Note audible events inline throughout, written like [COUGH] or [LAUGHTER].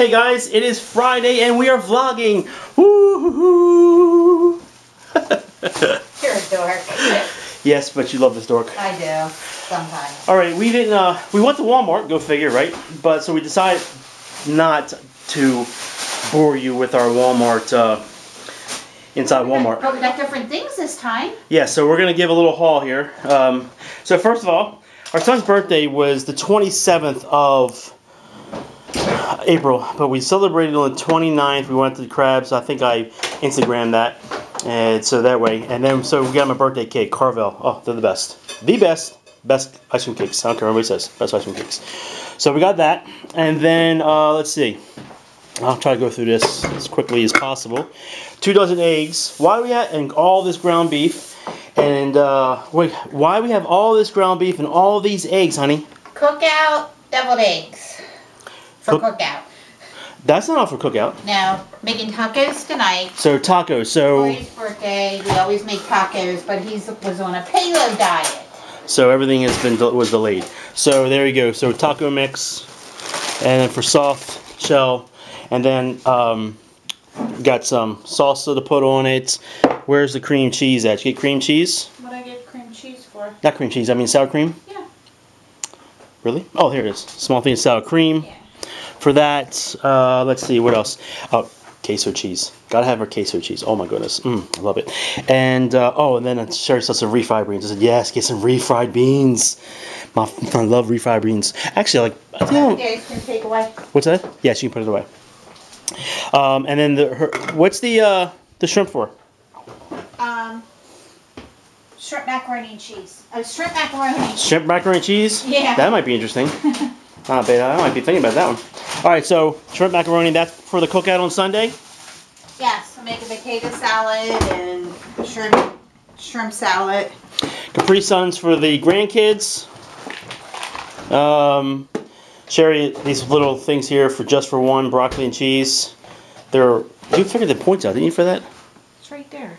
Hey guys, it is Friday and we are vlogging. Woo-hoo-hoo. [LAUGHS] You're a dork. yes, but you love this dork. I do, sometimes. All right, we didn't. Uh, we went to Walmart. Go figure, right? But so we decided not to bore you with our Walmart uh, inside Walmart. But we got different things this time. Yeah, so we're gonna give a little haul here. Um, so first of all, our son's birthday was the 27th of April, but we celebrated on the 29th. We went to the Crabs. I think I Instagrammed that, and so that way. And then so we got my birthday cake, Carvel. Oh, they're the best, the best, best ice cream cakes. I don't care what anybody says, best ice cream cakes. So we got that, and then uh, let's see. I'll try to go through this as quickly as possible. Two dozen eggs. Why we at? and all this ground beef? And uh, wait, why we have all this ground beef and all these eggs, honey? Cookout deviled eggs. For Cook- cookout. That's not all for cookout. No, making tacos tonight. So tacos. So Corey's birthday. We always make tacos, but he was on a paleo diet. so everything has been was delayed. So there you go. So taco mix, and then for soft shell, and then um, got some salsa to put on it. Where's the cream cheese at? You get cream cheese? What I get cream cheese for? Not cream cheese. I mean sour cream. Yeah. Really? Oh, here it is. Small thing of sour cream. Yeah. For that, uh, let's see what else. Oh, queso cheese. Gotta have our queso cheese. Oh my goodness, mm, I love it. And uh, oh, and then Sherry said some refried beans. I said yes, get some refried beans. My, I love refried beans. Actually, I like. You know, Daddy's gonna take away. what's that? Yeah, she can put it away. Um, and then the her, what's the uh, the shrimp for? Um, shrimp macaroni and cheese. Oh, shrimp macaroni. Shrimp macaroni and cheese. Yeah. That might be interesting. [LAUGHS] Not bad. I might be thinking about that one. All right, so shrimp macaroni. That's for the cookout on Sunday. Yes, I make a potato salad and shrimp shrimp salad. Capri Suns for the grandkids. Um, Sherry, these little things here for just for one broccoli and cheese. They're you figured the points out, didn't you, for that? It's right there.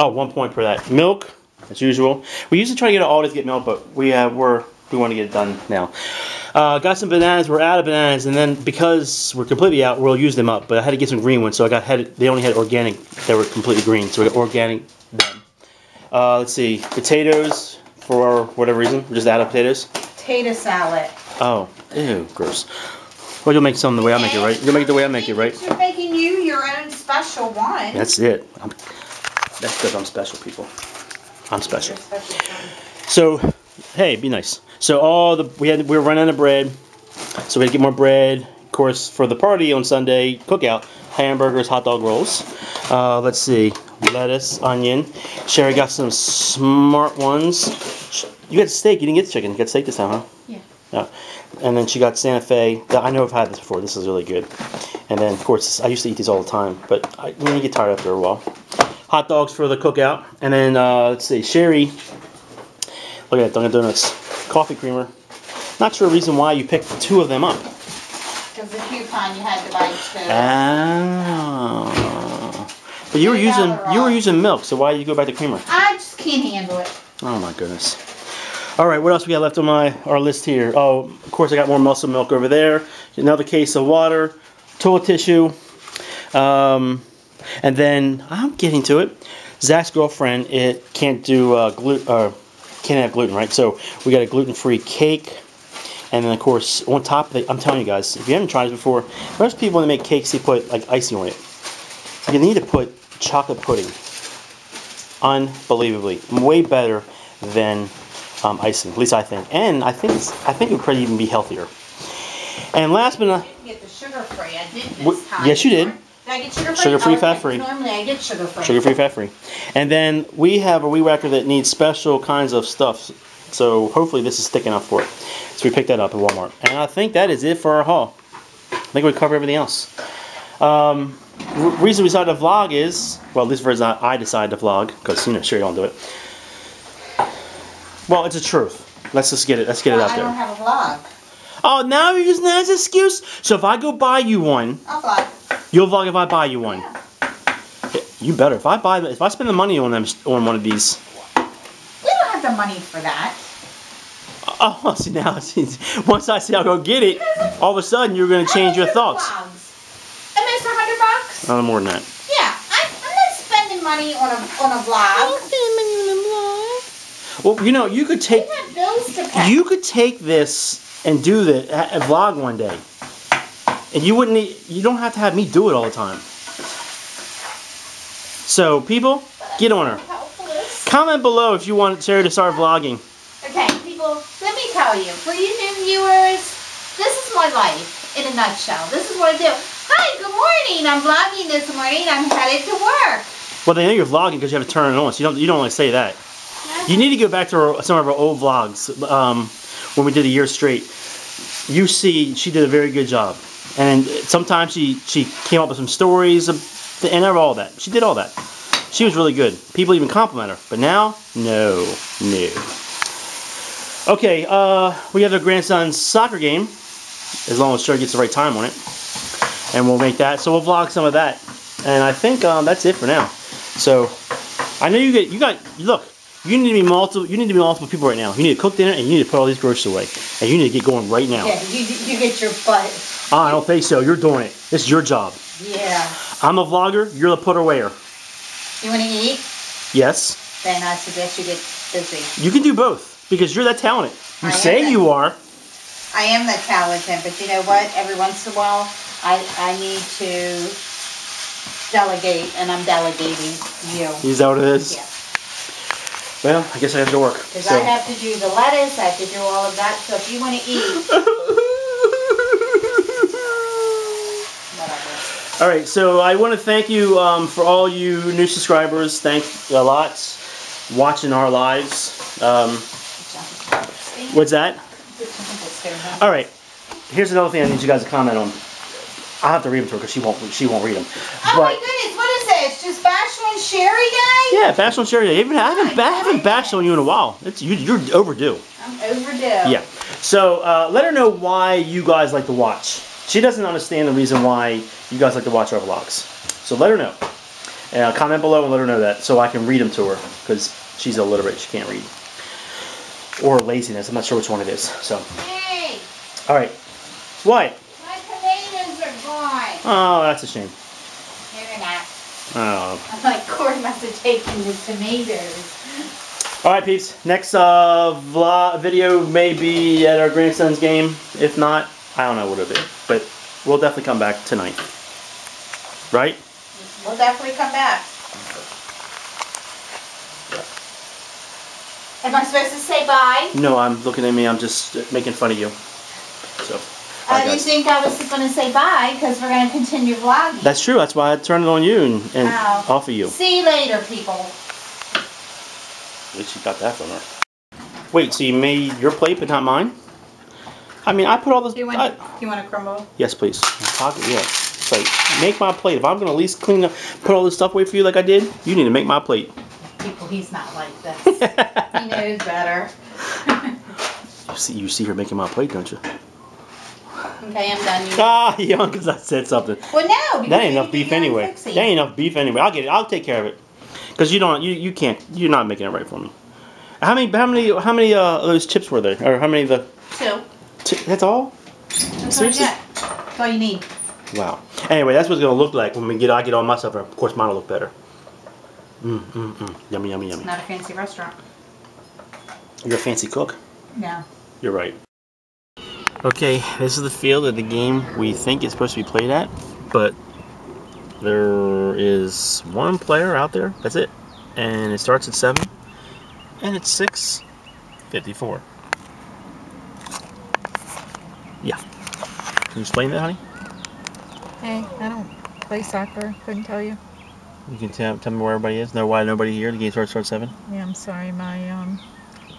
Oh, one point for that. Milk, as usual. We usually try to get it all to get milk, but we uh, we're we want to get it done now. Uh, got some bananas. We're out of bananas, and then because we're completely out, we'll use them up. But I had to get some green ones, so I got had they only had organic that were completely green, so we got organic. Them. Uh, let's see, potatoes for whatever reason. We're just out of potatoes. Potato salad. Oh, ew, gross. Well, you'll make some the way I make it, right? You'll make it the way I make it, right? You're making you your own special one. That's it. I'm, that's because I'm special, people. I'm special. Special. So, hey, be nice. So all the we had we were running out of bread, so we had to get more bread. Of course, for the party on Sunday cookout, hamburgers, hot dog rolls. Uh, let's see, lettuce, onion. Sherry got some smart ones. You got steak. You didn't get chicken. You got steak this time, huh? Yeah. Yeah. And then she got Santa Fe. I know I've had this before. This is really good. And then, of course, I used to eat these all the time, but I, you, know, you get tired after a while. Hot dogs for the cookout. And then, uh, let's see, Sherry. Look at Dunkin' Donuts. Coffee creamer. Not sure reason why you picked two of them up. Because the coupon you had to buy two. Ah. But you were using you were using milk, so why did you go back to creamer? I just can't handle it. Oh my goodness. All right, what else we got left on my our list here? Oh, of course I got more muscle milk over there. Another case of water, toilet tissue, um, and then I'm getting to it. Zach's girlfriend it can't do uh, gluten, uh, can't have gluten, right? So we got a gluten-free cake, and then of course on top of it, I'm telling you guys, if you haven't tried this before, most people when they make cakes they put like icing on it. You need to put chocolate pudding. Unbelievably, way better than um, icing. At least I think, and I think it's, I think it would probably even be healthier. And last but I not didn't get the sugar free. I didn't this time. yes, you did. I get sugar free? Sugar-free, Oh, fat-free. Normally I get sugar free. sugar free, fat free. And then we have a wee whacker that needs special kinds of stuff. So hopefully this is thick enough for it. So we picked that up at Walmart. And I think that is it for our haul. I think we covered everything else. Um, reason we decided to vlog is, well, this version I I decided to vlog because you know, sure you don't do it. Well, it's the truth. Let's just get it. Let's get it Well, out I don't there. have a vlog. Oh, now you're using that as an excuse. So if I go buy you one, I'll vlog. You'll vlog if I buy you one. Yeah. You better. If I buy, if I spend the money on them on one of these, We don't have the money for that. Oh, [LAUGHS] see now, see, once I say I'll go get it, all of a sudden you're going to change your thoughts. I thoughts. don't do vlogs. No more than that. Yeah, I, I'm not spending money on a on a vlog. Well, you know, you could We take have bills to pay. you could take this and do the a, a vlog one day, and you wouldn't. Need, you don't have to have me do it all the time. So, people, get on her. Comment below if you want Sarah to start vlogging. Okay, people, let me tell you, for you new viewers, this is my life in a nutshell. This is what I do. Hi, good morning. I'm vlogging this morning. I'm headed to work. Well, they know you're vlogging because you have to turn it on. So you don't. You don't want to say that. You need to go back to our, some of our old vlogs um, when we did a year straight. You see, she did a very good job, and sometimes she she came up with some stories of, and all that. She did all that. She was really good. People even compliment her. But now, no, no. Okay, uh, we have a grandson's soccer game, as long as Sherry gets the right time on it, and we'll make that. So we'll vlog some of that, and I think um, that's it for now. So I know you get you got look. You need to be multiple. You need to be multiple people right now. You need to cook dinner and you need to put all these groceries away, and you need to get going right now. Yeah, you, you get your butt. Oh, I don't think so. You're doing it. This is your job. Yeah. I'm a vlogger. You're the putter awayer. You want to eat? Yes, Then I suggest you get busy. you can do both because you're that talented. You I say that- you are. I am that talented, but you know what? Every once in a while, I, I need to delegate, and I'm delegating you. Is that what it is? Yeah. Well, I guess I have to work. Because so. I have to do the lettuce, I have to do all of that. So if you want to eat, [LAUGHS] whatever. All right, so I want to thank you um, for all you new subscribers. Thank a lot watching our lives. Um, what's that? All right, here's another thing I need you guys to comment on. I'll have to read them to her because she won't. She won't read them. Oh my goodness, what is this? Just Bash on Sherry Day? Yeah, Bachelor and Sherry. Day. haven't, I haven't, I haven't bashed on you in a while. It's you, you're overdue. I'm overdue. Yeah. So uh, let her know why you guys like to watch. She doesn't understand the reason why you guys like to watch our vlogs. So let her know. And uh, comment below and let her know that so I can read them to her because she's illiterate. She can't read. Or laziness. I'm not sure which one it is. So, Hey, all right. What? my tomatoes are gone. Oh, that's a shame. They're not. Oh. I'm like, Corey must have taken the tomatoes. All right, peeps. Next uh, vlog video may be at our grandson's game. If not, I don't know what it'll be. But we'll definitely come back tonight. Right? We'll definitely come back. Am I supposed to say bye? No, I'm looking at me. I'm just uh, making fun of you. So, I didn't think I was going to say bye because we're going to continue vlogging. That's true. That's why I turned it on you and, and Wow. off of you. See you later, people. At least you got that from her. Wait, so you made your plate but not mine? I mean, I put all this. Do you want, I- do you want a crumble? yes, please. Pocket, yeah. Like, Make my plate. If I'm gonna at least clean up, put all this stuff away for you like I did, you need to make my plate. People, he's not like this. [LAUGHS] he knows better. You see, you see her making my plate, don't you? okay, I'm done. You [LAUGHS] Ah, young, because I said something. Well, no. That ain't enough beef anyway. fixie. That ain't enough beef anyway. I'll get it. I'll take care of it. Because you don't. You, you can't. You're not making it right for me. How many? How many? How many? Uh, of those chips were there? Or how many of the? Two. That's all. That's all you Seriously? get. That's all you need. Wow. Anyway, that's what it's gonna look like when we get. I get all my stuff. Of course, mine will look better. Mm, mm, mm. Yummy, yummy, yummy. Not a fancy restaurant. You're a fancy cook. No. You're right. Okay, this is the field of the game we think it's supposed to be played at, but there is one player out there. That's it, and it starts at seven, and it's six fifty-four. Yeah. Can you explain that, honey? Hey, I don't play soccer. Couldn't tell you. You can tell, tell me where everybody is. Know why nobody here? The game starts at seven. Yeah, I'm sorry. My um,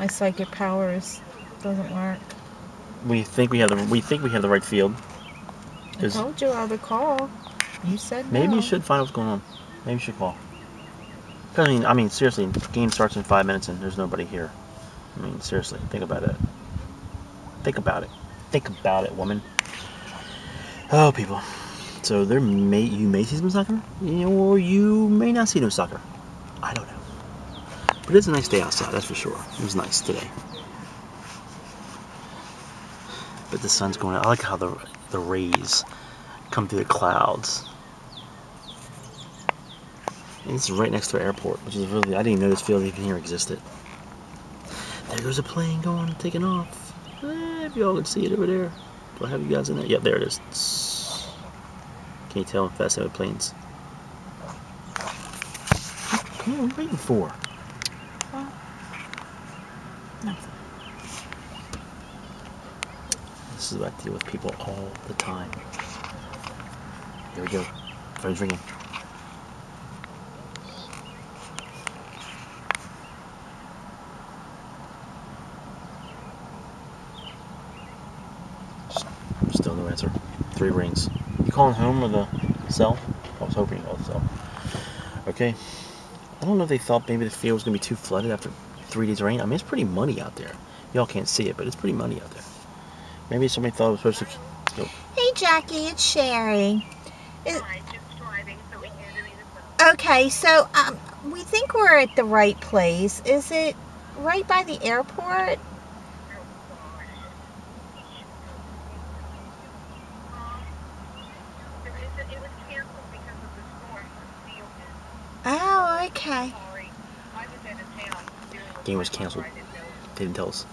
my psychic powers doesn't work. We think we have the we think we have the right field. I told you I would call. You said Maybe no. you should find out what's going on. Maybe you should call. I mean, I mean, seriously, game starts in five minutes and there's nobody here. I mean, seriously, think about it. Think about it. Think about it, woman. Oh, people. So there may you may see some soccer, or you may not see no soccer. I don't know. But it's a nice day outside, that's for sure. It was nice today. But the sun's going out. I like how the the rays come through the clouds. And this is right next to an airport, which is really, I didn't know this field even here existed. There goes a plane going, taking off. Eh, if y'all can see it over there. Do I have you guys in there? Yep, there it is. Can you tell I'm fast with planes? What are you waiting for? This is what I deal with people all the time. Here we go. Phone's ringing. Still no answer. Three rings. You calling home or the cell? I was hoping you called the cell. Okay. I don't know if they thought maybe the field was gonna be too flooded after three days of rain. I mean, it's pretty muddy out there. Y'all can't see it, but it's pretty muddy out there. Maybe somebody thought it was supposed to. Hey Jackie, it's Sherry. Is- Hi, just driving, so we can do the okay, so um, we think we're at the right place. Is it right by the airport? It was, it was canceled because of the storm. The field is Oh, okay. sorry. I was out of town. doing the Game was canceled. I didn't. They didn't tell us.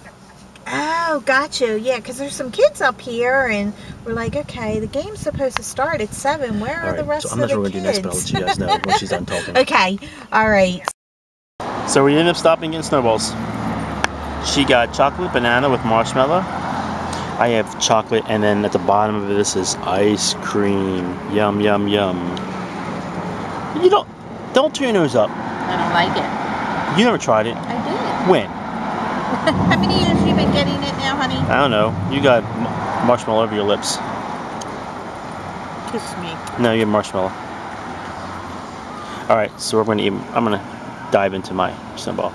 Oh, got you. Yeah, because there's some kids up here, and we're like, okay, the game's supposed to start at seven. Where are All the right. rest So I'm not of sure what we're gonna do kids? next, but I'll let you guys know when she's done talking. [LAUGHS] okay. All right. So we ended up stopping getting snowballs. She got chocolate banana with marshmallow. I have chocolate, and then at the bottom of this is ice cream. Yum yum yum. You don't don't turn your nose up. I don't like it. You never tried it. I did. When? [LAUGHS] How many years have you been getting it now, honey? I don't know. You got m- marshmallow over your lips. Kiss me. No, you have marshmallow. All right, so we're gonna eat. I'm gonna dive into my snowball.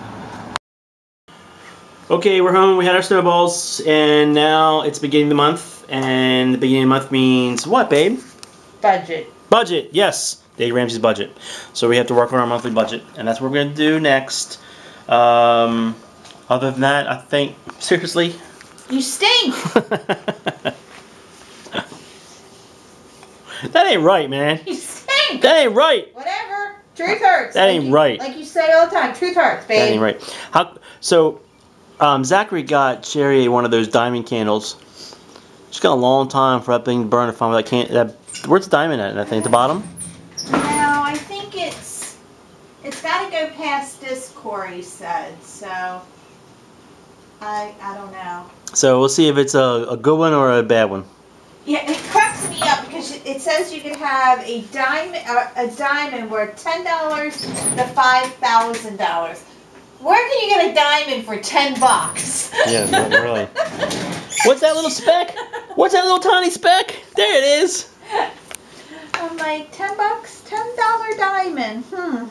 Okay, we're home. We had our snowballs, and now it's beginning of the month, and the beginning of the month means what, babe? Budget. Budget. Yes, Dave Ramsey's budget. So we have to work on our monthly budget, and that's what we're gonna do next. Um, other than that, I think [LAUGHS] seriously. You stink. [LAUGHS] that ain't right, man. You stink. That ain't right. Whatever. Truth hurts. That Like ain't you- right. Like you say all the time. Truth hurts, babe. That ain't right. How? So, um, Zachary got Sherry one of those diamond candles. She's got a long time for that thing to burn. If I'm that can that where's the diamond at? I think at the bottom. No, I think it's it's got to go past this. Corey said so. I I don't know. So we'll see if it's a, a good one or a bad one. Yeah, it cracks me up because it says you could have a diamond a, a diamond worth ten dollars to five thousand dollars. Where can you get a diamond for ten bucks? Yeah, not really. [LAUGHS] What's that little speck? What's that little tiny speck? There it is. I'm like ten bucks, ten dollar diamond. Hmm.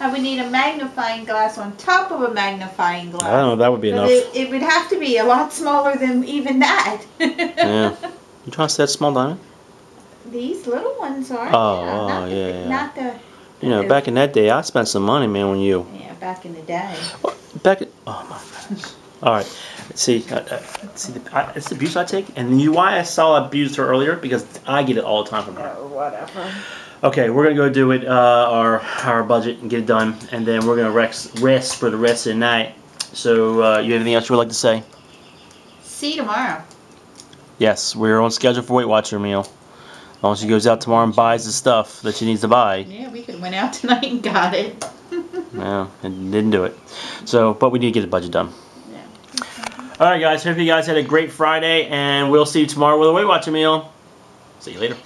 I would need a magnifying glass on top of a magnifying glass. I don't know. That would be But enough. It, it would have to be a lot smaller than even that. [LAUGHS] Yeah. You trying to say that small diamond? These little ones are. Oh, yeah, oh, not the, yeah, big- yeah. Not the. You know, back in that day, I spent some money, man, on you. Yeah, back in the day. Back. At, oh my goodness. All right. See, uh, uh, see, the, I, it's the abuse I take, and you why I saw I abused her earlier because I get it all the time from her. Or whatever. Okay, we're gonna go do it, uh, our our budget and get it done, and then we're gonna rest rest for the rest of the night. So, uh, you have anything else you would like to say? See you tomorrow. Yes, we're on schedule for Weight Watcher meal. As long as she goes out tomorrow and buys the stuff that she needs to buy. Yeah, we could went out tonight and got it. [LAUGHS] Yeah, and didn't do it. So, but we need to get the budget done. Yeah. All right, guys. Hope you guys had a great Friday, and we'll see you tomorrow with a Weight Watcher meal. See you later.